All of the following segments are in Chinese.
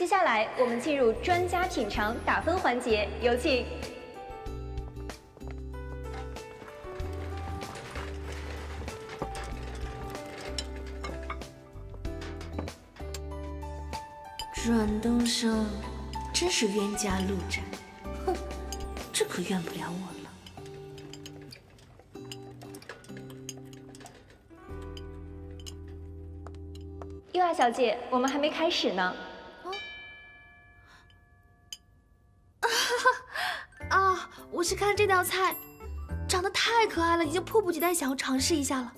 接下来我们进入专家品尝打分环节，有请。阮东升，真是冤家路窄，哼，这可怨不了我了。优雅小姐，我们还没开始呢。我是看这道菜，长得太可爱了，已经迫不及待想要尝试一下了。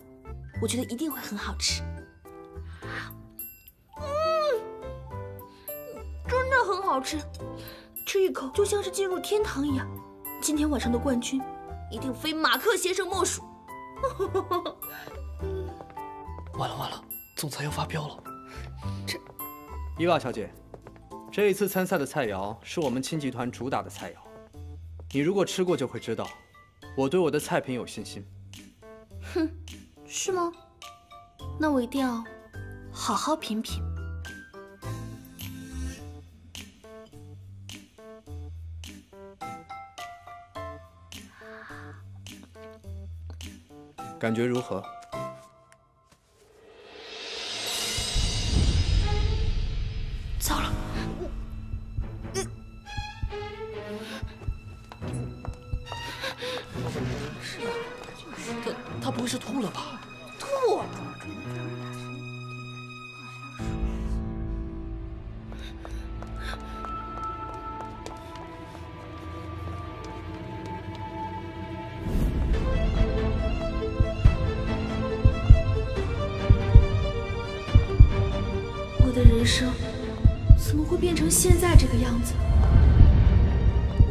我觉得一定会很好吃。真的很好吃，吃一口就像是进入天堂一样。今天晚上的冠军一定非马克先生莫属。完了完了，总裁要发飙了。这，伊娃小姐，这一次参赛的菜肴是我们亲集团主打的菜肴。你如果吃过就会知道，我对我的菜品有信心。哼，是吗？那我一定要好好品品。感觉如何？他他不会是吐了吧？吐！我的人生怎么会变成现在这个样子？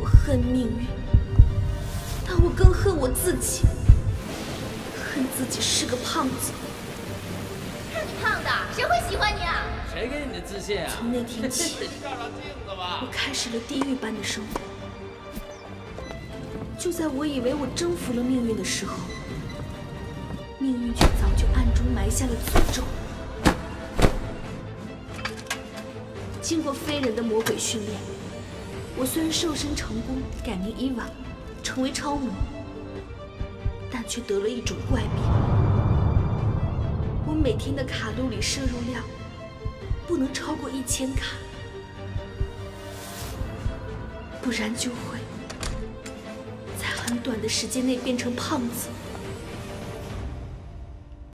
我恨命运，但我更恨我自己，恨自己是个胖子。看你胖的，谁会喜欢你啊？谁给你的自信啊？从那天起，我开始了地狱般的生活。就在我以为我征服了命运的时候，命运却早就暗中埋下了诅咒。经过非人的魔鬼训练，我虽然瘦身成功，改名伊娃，成为超模，但却得了一种怪病。我每天的卡路里摄入量不能超过一千卡，不然就会在很短的时间内变成胖子。